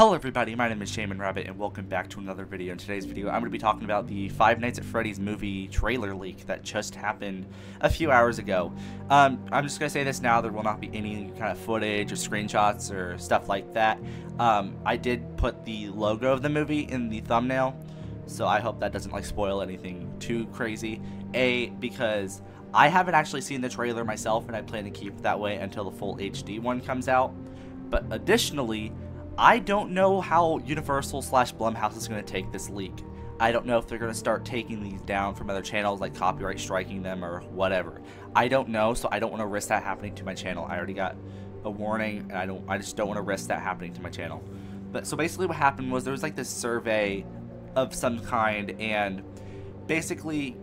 Hello everybody, my name is Shamen Rabbit and welcome back to another video. In today's video, I'm going to be talking about the Five Nights at Freddy's movie trailer leak that just happened a few hours ago. Um, I'm just going to say this now, there will not be any kind of footage or screenshots or stuff like that. Um, I did put the logo of the movie in the thumbnail, so I hope that doesn't like spoil anything too crazy. A, because I haven't actually seen the trailer myself and I plan to keep it that way until the full HD one comes out. But additionally, I don't know how Universal slash Blumhouse is going to take this leak. I don't know if they're going to start taking these down from other channels, like copyright striking them or whatever. I don't know, so I don't want to risk that happening to my channel. I already got a warning, and I don't. I just don't want to risk that happening to my channel. But so basically, what happened was there was like this survey of some kind, and basically,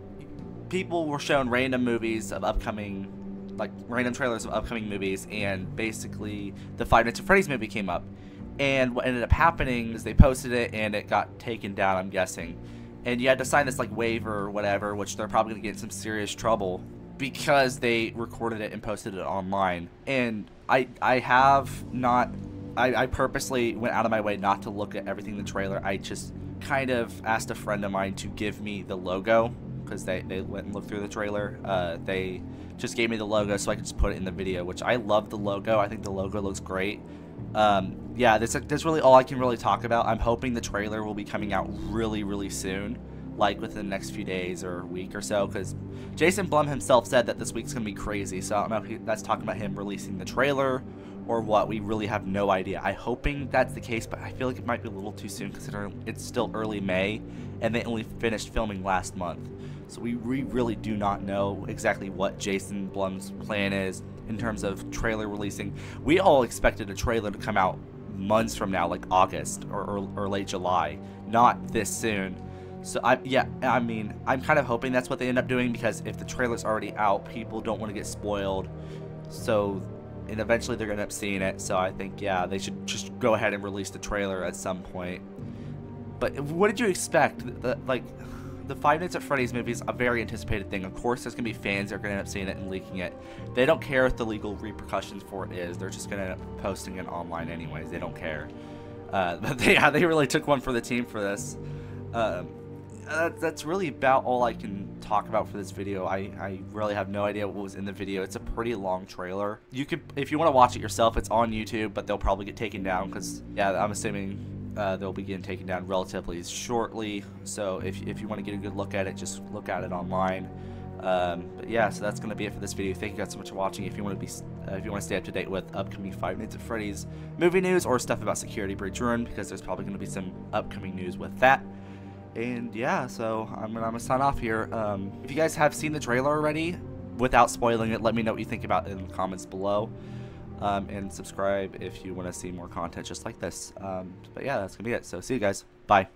people were shown random movies of upcoming like random trailers of upcoming movies and basically the Five Nights at Freddy's movie came up and what ended up happening is they posted it and it got taken down, I'm guessing. And you had to sign this like waiver or whatever, which they're probably gonna get some serious trouble because they recorded it and posted it online. And I I have not I, I purposely went out of my way not to look at everything in the trailer. I just kind of asked a friend of mine to give me the logo because they, they went and looked through the trailer. Uh, they just gave me the logo so I could just put it in the video, which I love the logo. I think the logo looks great. Um, yeah, that's, that's really all I can really talk about. I'm hoping the trailer will be coming out really, really soon, like within the next few days or week or so, because Jason Blum himself said that this week's going to be crazy, so I don't know if he, that's talking about him releasing the trailer or what. We really have no idea. I'm hoping that's the case, but I feel like it might be a little too soon considering it's still early May, and they only finished filming last month. So we, we really do not know exactly what Jason Blum's plan is in terms of trailer releasing. We all expected a trailer to come out months from now, like August or, or, or late July, not this soon. So I yeah, I mean, I'm kind of hoping that's what they end up doing because if the trailer's already out, people don't want to get spoiled. So and eventually they're going to end up seeing it. So I think yeah, they should just go ahead and release the trailer at some point. But what did you expect? The, like the Five Nights at Freddy's movie is a very anticipated thing. Of course, there's to be fans that are going to end up seeing it and leaking it. They don't care what the legal repercussions for it is. They're just going to end up posting it online anyways. They don't care. Uh, but they, yeah, they really took one for the team for this. Um, that's really about all I can talk about for this video. I, I really have no idea what was in the video. It's a pretty long trailer. You could, if you want to watch it yourself, it's on YouTube, but they'll probably get taken down because, yeah, I'm assuming uh, they'll begin taking down relatively shortly. So if, if you want to get a good look at it, just look at it online. Um, but yeah, so that's going to be it for this video. Thank you guys so much for watching. If you want to be, uh, if you want to stay up to date with upcoming Five Nights at Freddy's movie news or stuff about Security Breach Ruin, because there's probably going to be some upcoming news with that. And yeah, so I'm gonna, I'm gonna sign off here. Um, if you guys have seen the trailer already, without spoiling it, let me know what you think about it in the comments below um, and subscribe if you want to see more content just like this. Um, but yeah, that's to be it. So see you guys. Bye.